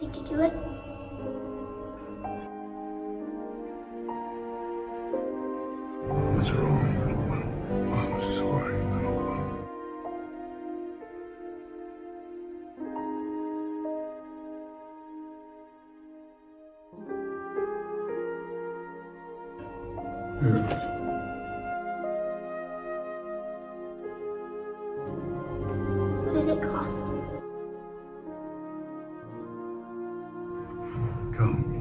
Did you do it? What's wrong, little one? I'm sorry, little one. Yes. did it cost? Come.